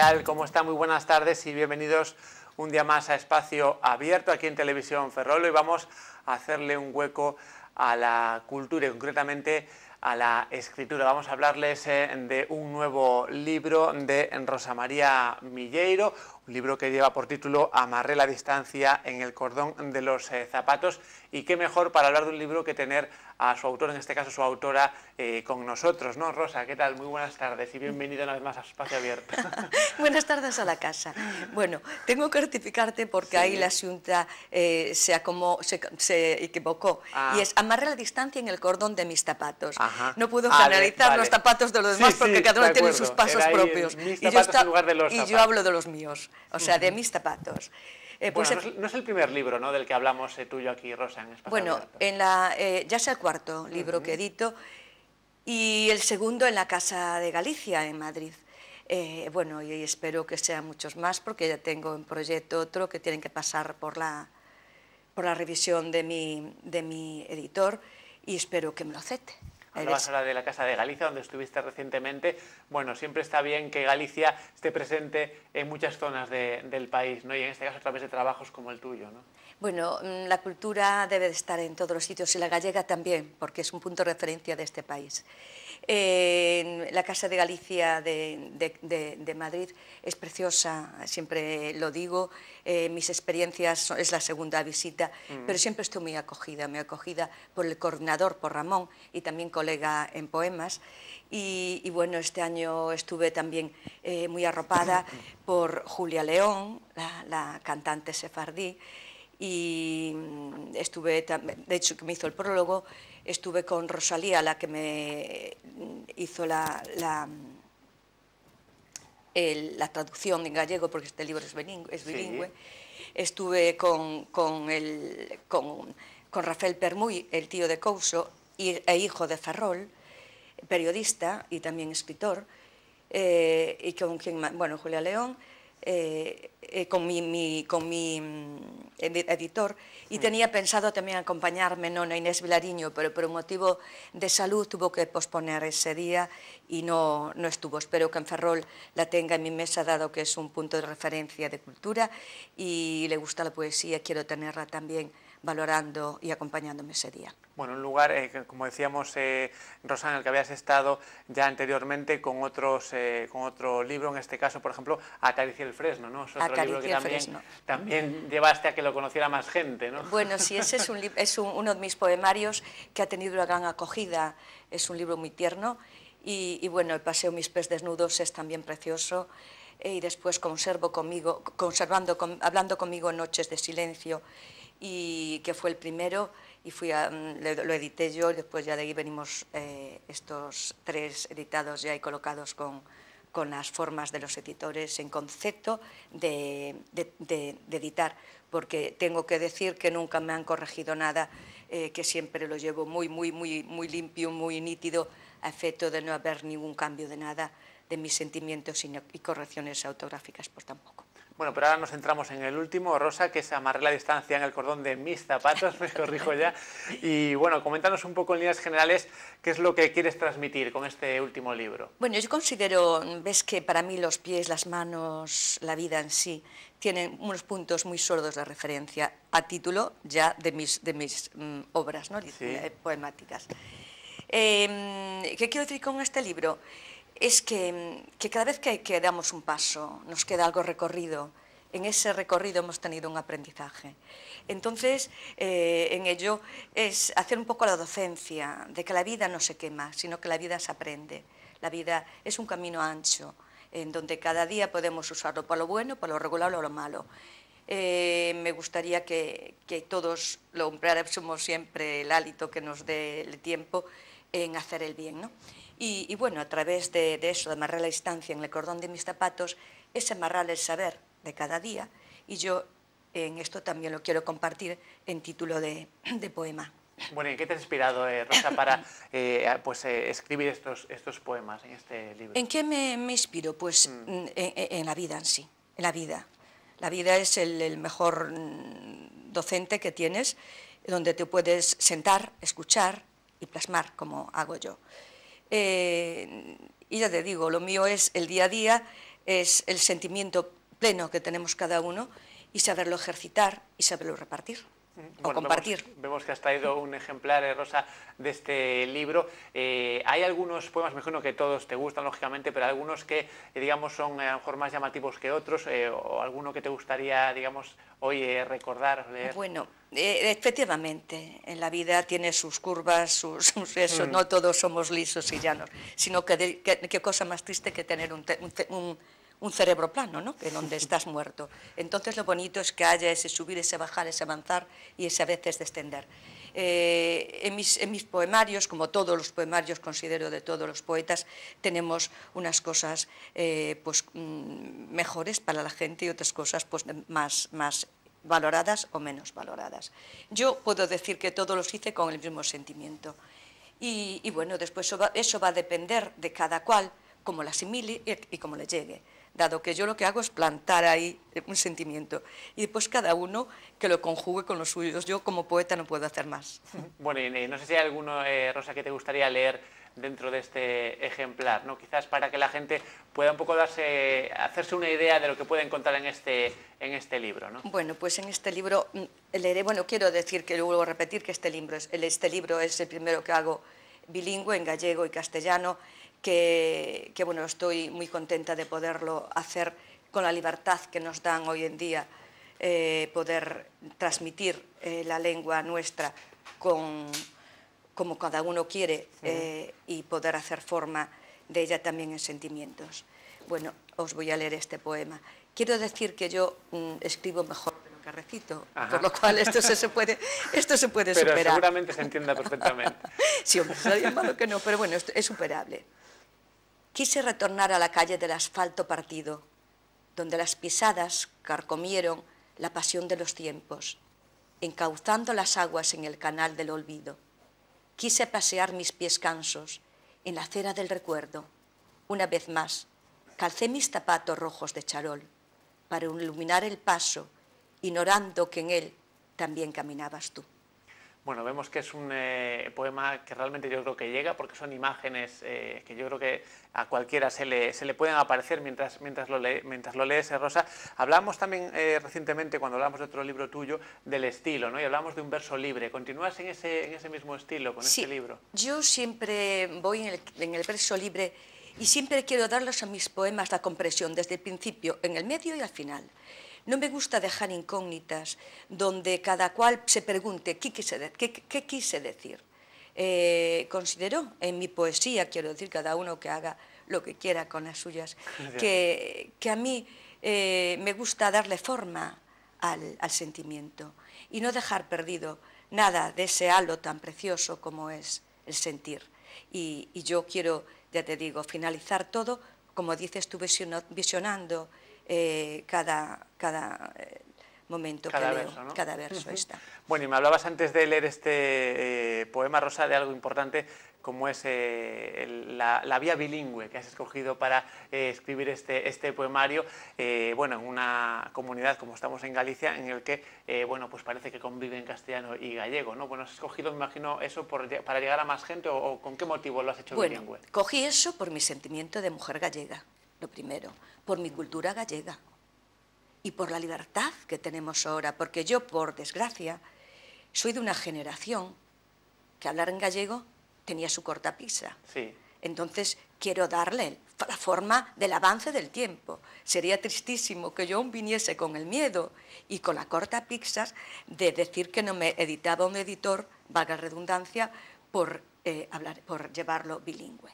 ¿Qué tal? ¿Cómo está? Muy buenas tardes y bienvenidos un día más a Espacio Abierto aquí en Televisión Ferrolo y vamos a hacerle un hueco a la cultura y concretamente a la escritura. Vamos a hablarles eh, de un nuevo libro de Rosa María Milleiro, un libro que lleva por título Amarré la distancia en el cordón de los eh, zapatos y qué mejor para hablar de un libro que tener a su autor, en este caso su autora, eh, con nosotros, ¿no? Rosa, ¿qué tal? Muy buenas tardes y bienvenida una vez más a Espacio Abierto. buenas tardes a la casa. Bueno, tengo que rectificarte porque ahí la Junta eh, se, se, equivocó ah. y es amarré la distancia en el cordón de mis zapatos. No puedo generalizar los zapatos de los demás porque cada uno tiene sus pasos propios. y yo, y yo hablo de los míos o sea, de mis zapatos. Eh, pues no, es, el primer libro ¿no? del que hablamos eh, tuyo aquí, Rosa, en Espacio Bueno, en la, eh, ya es el cuarto libro que edito y el segundo en la Casa de Galicia, en Madrid. bueno, y espero que sean muchos más porque ya tengo en proyecto otro que tienen que pasar por la, por la revisión de mi, de mi editor y espero que me lo acepte. Hablabas ahora de la Casa de Galicia, donde estuviste recientemente. Bueno, siempre está bien que Galicia esté presente en muchas zonas del país, ¿no? y en este caso a través de trabajos como el tuyo. ¿no? Bueno, mm, la cultura debe de estar en todos los sitios y la gallega también, porque es un punto de referencia de este país. En la Casa de Galicia de, Madrid es preciosa, siempre lo digo, eh, mis experiencias es la segunda visita, mm. pero siempre estoy muy acogida, muy acogida por el coordinador, por Ramón, y también colega en poemas. Y, bueno, este año estuve también eh, muy arropada por Julia León, la, la cantante sefardí, y mm, estuve, de hecho, que me hizo el prólogo, estuve con Rosalía, la que me hizo la, la, traducción en gallego, porque este libro es bilingüe, estuve con, con, el, con, Rafael Permuy, el tío de Couso, e hijo de Ferrol, periodista y también escritor, eh, y con quien, bueno, Julia León, eh, eh, con, mi, con mi mm, editor y mm. tenía pensado también acompañarme ¿no? a Inés Vilariño, pero por un motivo de salud tuvo que posponer ese día y no, no estuvo. Espero que en Ferrol la tenga en mi mesa, dado que es un punto de referencia de cultura y le gusta la poesía, quiero tenerla también valorando y acompañándome ese día. Bueno, un lugar, eh, como decíamos, eh, Rosana, en el que habías estado ya anteriormente con, otros, eh, con otro libro, en este caso, por ejemplo, Acaricia el Fresno, ¿no? Es otro libro que también, también, llevaste a que lo conociera más gente, ¿no? Bueno, sí, ese es, un, es uno de mis poemarios que ha tenido una gran acogida, es un libro muy tierno y, bueno, el Paseo Mis Pes Desnudos es también precioso y después conservo conmigo, conservando, hablando conmigo Noches de Silencio y que fue el primero y mm, lo edité yo y después ya de ahí venimos eh, estos tres editados ya y colocados con, con, las formas de los editores en concepto de, de, editar, porque tengo que decir que nunca me han corregido nada, eh, que siempre lo llevo muy, muy, muy, muy limpio, muy nítido, a efecto de no haber ningún cambio de nada de mis sentimientos y correcciones autográficas, por tampoco. Bueno, pero ahora nos centramos en el último, Rosa, que es amarré la distancia en el cordón de mis zapatos, me corrijo ya. Y bueno, coméntanos un poco en líneas generales qué es lo que quieres transmitir con este último libro. Bueno, yo considero, ves que para mí los pies, las manos, la vida en sí, tienen unos puntos muy sordos de referencia a título ya de mis, de mis mm, obras ¿no? Poemáticas. Em, ¿Qué quiero decir con este libro? Es que, cada vez que, damos un paso, nos queda algo recorrido, en ese recorrido hemos tenido un aprendizaje. Entonces, eh, en ello es hacer un poco la docencia de que la vida no se quema, sino que la vida se aprende. La vida es un camino ancho, en donde cada día podemos usarlo para lo bueno, para lo regular o lo malo. Eh, me gustaría que, todos lo empleáramos siempre el hálito que nos dé el tiempo en hacer el bien. ¿no? Y, bueno, a través de, eso, de amarrar la distancia en el cordón de mis zapatos, es amarrar el saber de cada día. Y yo en esto también lo quiero compartir en título de, poema. Bueno, ¿y qué te ha inspirado, eh, Rosa, para eh, pues, eh, escribir estos, estos poemas en este libro? ¿En qué me, inspiro? Pues mm. Mm, en, la vida en sí, en la vida. La vida es el, el mejor mm, docente que tienes, donde te puedes sentar, escuchar y plasmar, como hago yo. Eh, y ya te digo, lo mío es el día a día, es el sentimiento pleno que tenemos cada uno y saberlo ejercitar y saberlo repartir o compartir. Vemos, que has traído un ejemplar, eh, Rosa, de este libro. Eh, hay algunos poemas, me imagino que todos te gustan, lógicamente, pero algunos que, eh, digamos, son a lo mejor más llamativos que otros, o alguno que te gustaría, digamos, hoy recordar, leer. Bueno, efectivamente, en la vida tiene sus curvas, sus, eso, mm. no todos somos lisos y llanos, sino que qué cosa más triste que tener un un cerebro plano, ¿no? En donde estás muerto. Entonces lo bonito es que haya ese subir, ese bajar, ese avanzar y ese a veces descender. Eh, en, mis, poemarios, como todos los poemarios considero de todos los poetas, tenemos unas cosas eh, pues, mm, mejores para la gente y otras cosas pues, más, más valoradas o menos valoradas. Yo puedo decir que todos los hice con el mismo sentimiento. Y, bueno, después eso va, eso va, a depender de cada cual, cómo la asimile y, y cómo le llegue dado que yo lo que hago es plantar ahí un sentimiento y después cada uno que lo conjugue con los suyos. Yo como poeta no puedo hacer más. Bueno, y no sé si hay alguno, eh, Rosa, que te gustaría leer dentro de este ejemplar, ¿no? quizás para que la gente pueda un poco darse, hacerse una idea de lo que puede encontrar en este, en este libro. ¿no? Bueno, pues en este libro mm, leeré, bueno, quiero decir que luego repetir que este libro, es, este libro es el primero que hago bilingüe en gallego y castellano que, bueno, estoy muy contenta de poderlo hacer con la libertad que nos dan hoy en día, eh, poder transmitir eh, la lengua nuestra con, como cada uno quiere eh, y poder hacer forma de ella también en sentimientos. Bueno, os voy a leer este poema. Quiero decir que yo mm, escribo mejor de lo que recito, por lo cual esto se, puede, esto se puede pero superar. seguramente se entienda perfectamente. sí, hombre, sería malo que no, pero bueno, es superable. Quise retornar a la calle del asfalto partido, donde las pisadas carcomieron la pasión de los tiempos, encauzando las aguas en el canal del olvido. Quise pasear mis pies cansos en la acera del recuerdo. Una vez más, calcé mis zapatos rojos de charol para iluminar el paso, ignorando que en él también caminabas tú. Bueno, vemos que es un eh, poema que realmente yo creo que llega porque son imágenes eh, que yo creo que a cualquiera se le, se le pueden aparecer mientras, mientras, lo, lee, mientras lo lees, Rosa. Hablamos también eh, recientemente, cuando hablamos de otro libro tuyo, del estilo, ¿no? Y hablamos de un verso libre. ¿Continúas en ese, en ese mismo estilo con este libro? Yo siempre voy en el, en el verso libre y siempre quiero darles a mis poemas la compresión desde el principio, en el medio y al final. No me gusta dejar incógnitas donde cada cual se pregunte qué quise, qué, quise decir. Eh, considero en mi poesía, quiero decir, cada uno que haga lo que quiera con las suyas, que, a mí eh, me gusta darle forma al, sentimiento y no dejar perdido nada de ese halo tan precioso como es el sentir. Y, y yo quiero, ya te digo, finalizar todo, como dices tú, visionando eh, cada, cada eh, momento cada que verso, leo, cada verso está. Bueno, y me hablabas antes de leer este eh, poema, Rosa, de algo importante como es la, vía bilingüe que has escogido para escribir este, este poemario, bueno, en una comunidad como estamos en Galicia, en el que, bueno, pues parece que conviven castellano y gallego, ¿no? Bueno, has escogido, me imagino, eso para llegar a más gente, o, con qué motivo lo has hecho bueno, bilingüe? cogí eso por mi sentimiento de mujer gallega lo primero, por mi cultura gallega y por la libertad que tenemos ahora, porque yo, por desgracia, soy de una generación que hablar en gallego tenía su corta pisa. Sí. Entonces, quiero darle la forma del avance del tiempo. Sería tristísimo que yo aún viniese con el miedo y con la corta pizza de decir que no me editaba un editor, valga redundancia, por, eh, hablar, por llevarlo bilingüe.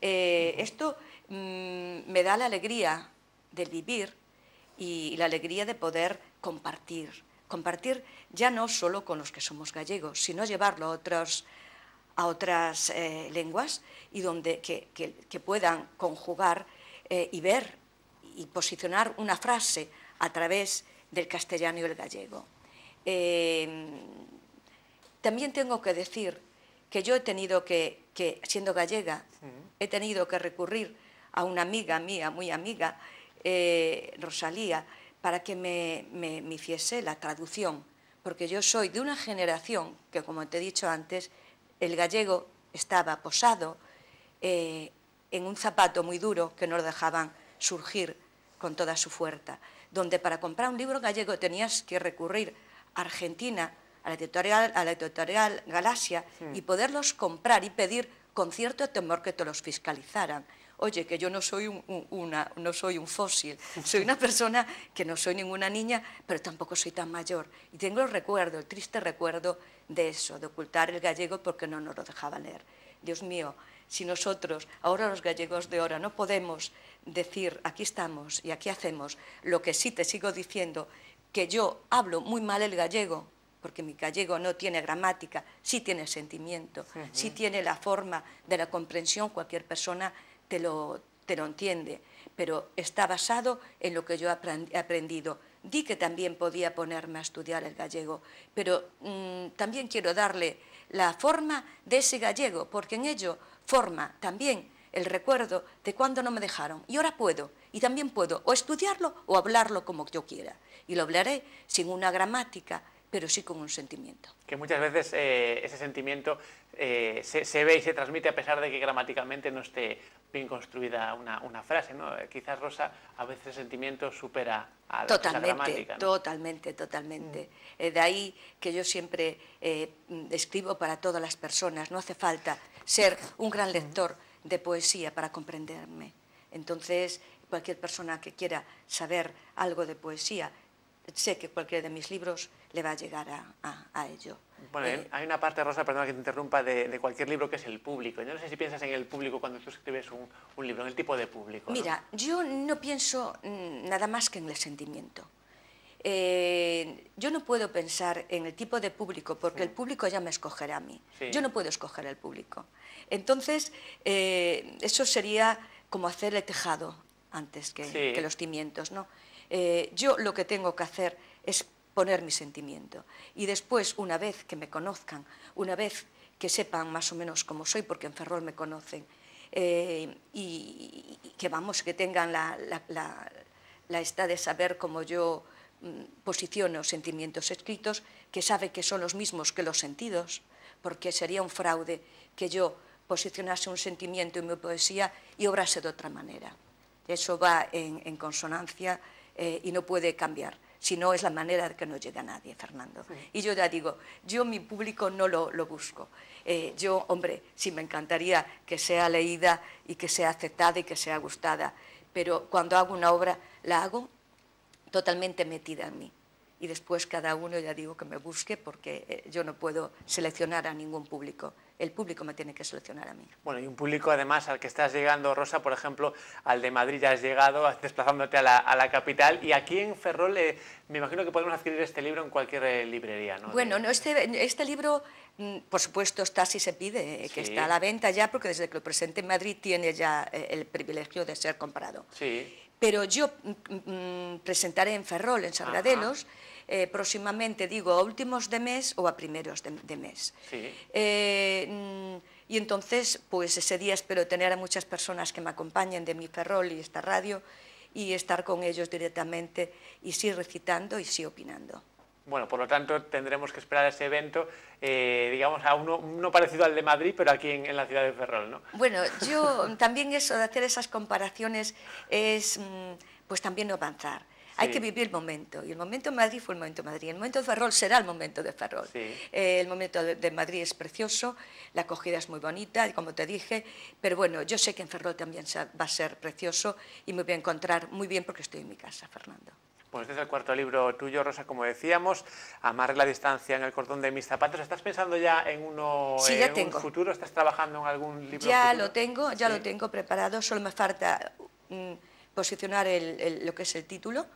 Eh, esto mm, me da la alegría de vivir y la alegría de poder compartir. Compartir ya no solo con los que somos gallegos, sino llevarlo a, otros, a otras eh, lenguas y donde que, puedan conjugar eh, y ver y posicionar una frase a través del castellano y el gallego. también tengo que decir que yo he tenido que, siendo gallega, he tenido que recurrir a una amiga mía, muy amiga, eh, Rosalía, para que me, hiciese la traducción, porque yo soy de una generación que, como te he dicho antes, el gallego estaba posado eh, en un zapato muy duro que no lo dejaban surgir con toda su fuerza, donde para comprar un libro gallego tenías que recurrir a Argentina, a la editorial, a la editorial Galaxia, y poderlos comprar y pedir con cierto temor que te los fiscalizaran. Oye, que yo no soy un, una, no soy un fósil, soy una persona que no soy ninguna niña, pero tampoco soy tan mayor. Y tengo el recuerdo, el triste recuerdo de eso, de ocultar el gallego porque no nos lo dejaba leer. Dios mío, si nosotros, ahora los gallegos de ahora, no podemos decir aquí estamos y aquí hacemos, lo que sí te sigo diciendo, que yo hablo muy mal el gallego, porque mi gallego no tiene gramática, sí tiene sentimiento, sí tiene la forma de la comprensión, cualquier persona te lo, te lo entiende, pero está basado en lo que yo he aprendido. Di que también podía ponerme a estudiar el gallego, pero mm, también quiero darle la forma de ese gallego, porque en ello forma también el recuerdo de cuando no me dejaron. Y ahora puedo, y también puedo o estudiarlo o hablarlo como yo quiera. Y lo hablaré sin una gramática, pero sí con un sentimiento. Que muchas veces eh, ese sentimiento eh, se, ve y se transmite a pesar de que gramaticalmente no esté bien construida una, una frase, ¿no? Quizás, Rosa, a veces el sentimiento supera a la totalmente, gramática. ¿no? Totalmente, totalmente. Mm. Eh, de ahí que yo siempre escribo para todas las personas, no hace falta ser un gran lector de poesía para comprenderme. Entonces, cualquier persona que quiera saber algo de poesía, sé que cualquiera de mis libros le va a llegar a, ello. Bueno, eh, hay una parte, Rosa, perdona que te interrumpa, de, cualquier libro que es el público. Yo no sé si piensas en el público cuando tú escribes un, libro, en el tipo de público. Mira, yo no pienso mm, nada más que en el sentimiento. Eh, yo no puedo pensar en el tipo de público porque el público ya me escogerá a mí. Yo no puedo escoger el público. Entonces, eh, eso sería como hacer el tejado antes que, que los cimientos. ¿no? Eh, yo lo que tengo que hacer es poner mi sentimiento. Y después, una vez que me conozcan, una vez que sepan más o menos cómo soy, porque en Ferrol me conocen, eh, y, que vamos, que tengan la, la, esta de saber cómo yo mm, posiciono sentimientos escritos, que sabe que son los mismos que los sentidos, porque sería un fraude que yo posicionase un sentimiento en mi poesía y obrase de otra manera. Eso va en, en consonancia eh, y no puede cambiar. Si no, es la manera de que no llegue a nadie, Fernando. Y yo ya digo, yo mi público no lo, lo busco. Eh, yo, hombre, sí me encantaría que sea leída y que sea aceptada y que sea gustada, pero cuando hago una obra la hago totalmente metida en mí. Y después cada uno, ya digo, que me busque porque eh, yo no puedo seleccionar a ningún público el público me tiene que seleccionar a mí. Bueno, y un público además al que estás llegando, Rosa, por ejemplo, al de Madrid ya has llegado, desplazándote a la, capital, y aquí en Ferrol eh, me imagino que podemos adquirir este libro en cualquier eh, librería, ¿no? Bueno, no, este, este libro, mm, por supuesto, está si se pide, eh, que está a la venta ya, porque desde que lo presenté en Madrid tiene ya el privilegio de ser comprado. Sí. Pero yo mm, mm, presentaré en Ferrol, en Sargadelos, eh, próximamente, digo, a últimos de mes o a primeros de, mes. Eh, mm, y entonces, pues ese día espero tener a muchas personas que me acompañen de mi Ferrol y esta radio y estar con ellos directamente y sí recitando y sí opinando. Bueno, por lo tanto tendremos que esperar ese evento, eh, digamos, a uno, parecido al de Madrid, pero aquí en, la ciudad de Ferrol, ¿no? Bueno, yo también eso de hacer esas comparaciones es, mm, pues también no avanzar. Hay que vivir el momento. Y el momento de Madrid fue el momento de Madrid. El momento de Ferrol será el momento de Ferrol. Eh, el momento de, Madrid es precioso, la acogida es muy bonita, como te dije, pero bueno, yo sé que en Ferrol también va a ser precioso y me voy a encontrar muy bien porque estoy en mi casa, Fernando. Pues este es el cuarto libro tuyo, Rosa, como decíamos, Amarre la distancia en el cordón de mis zapatos. ¿Estás pensando ya en uno sí, ya tengo. un futuro? ¿Estás trabajando en algún libro Ya lo tengo, ya lo tengo preparado, solo me falta mm, posicionar lo que es el título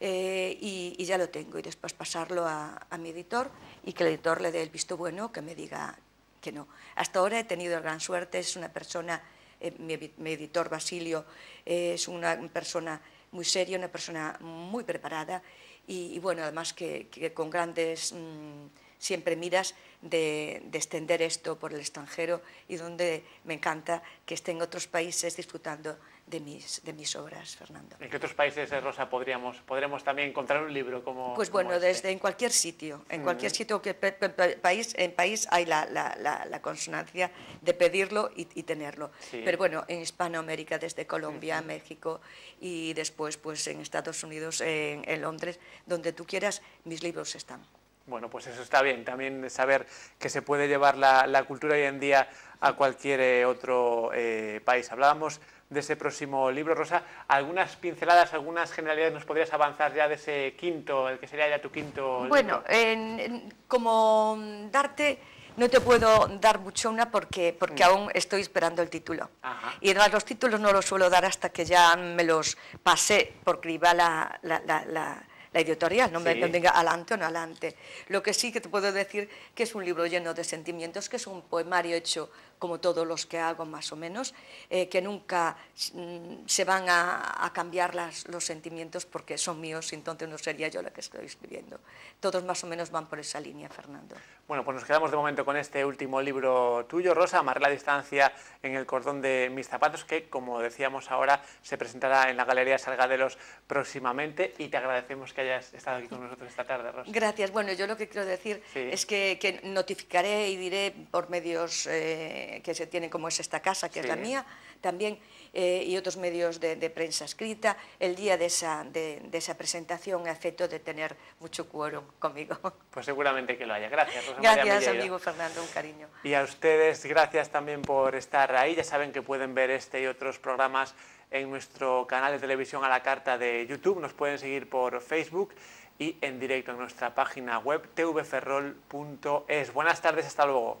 eh, y, ya lo tengo y después pasarlo a, mi editor y que el editor le dé el visto bueno, que me diga que no. Hasta ahora he tenido gran suerte, es una persona, eh, mi, editor Basilio es una persona muy seria, una persona muy preparada y, bueno, además que, con grandes mm, siempre miras de, de, extender esto por el extranjero y donde me encanta que esté en otros países disfrutando de mis, de mis obras, Fernando. ¿En qué otros países, eh, Rosa, podríamos, podremos también encontrar un libro como Pues bueno, este? desde en cualquier sitio, en cualquier sitio que país, en país hay la, la, la, consonancia de pedirlo y, tenerlo. Pero bueno, en Hispanoamérica, desde Colombia, México y después pues en Estados Unidos, en, en Londres, donde tú quieras, mis libros están. Bueno, pues eso está bien, también saber que se puede llevar la, la cultura hoy en día a cualquier eh, otro eh, país. Hablábamos de ese próximo libro, Rosa. ¿Algunas pinceladas, algunas generalidades nos podrías avanzar ya de ese quinto, el que sería ya tu quinto bueno, como darte... No te puedo dar mucho una porque, porque mm. aún estoy esperando el título. Y además los títulos no los suelo dar hasta que ya me los pasé porque iba la, la, la la editorial, no me diga adelante o no adelante. Lo que sí que te puedo decir que es un libro lleno de sentimientos, que es un poemario hecho como todos los que hago más o menos, eh, que nunca mm, se van a, cambiar los sentimientos porque son míos entonces no sería yo la que estoy escribiendo. Todos más o menos van por esa línea, Fernando. Bueno, pues nos quedamos de momento con este último libro tuyo, Rosa, Amarré la distancia en el cordón de mis zapatos, que como decíamos ahora se presentará en la Galería Salgaderos próximamente y te agradecemos que hayas estado aquí con nosotros esta tarde, Rosa. Gracias. Bueno, yo lo que quiero decir es que, notificaré y diré por medios... Eh, que se tienen como es esta casa, que es la mía, también, eh, y otros medios de, prensa escrita, el día de esa, de, esa presentación a efecto de tener mucho quórum conmigo. Pues seguramente que lo haya. Gracias, Rosa Gracias, amigo Fernando, un cariño. Y a ustedes, gracias también por estar ahí. Ya saben que pueden ver este y otros programas en nuestro canal de televisión a la carta de YouTube. Nos pueden seguir por Facebook y en directo en nuestra página web tvferrol.es. Buenas tardes, hasta luego.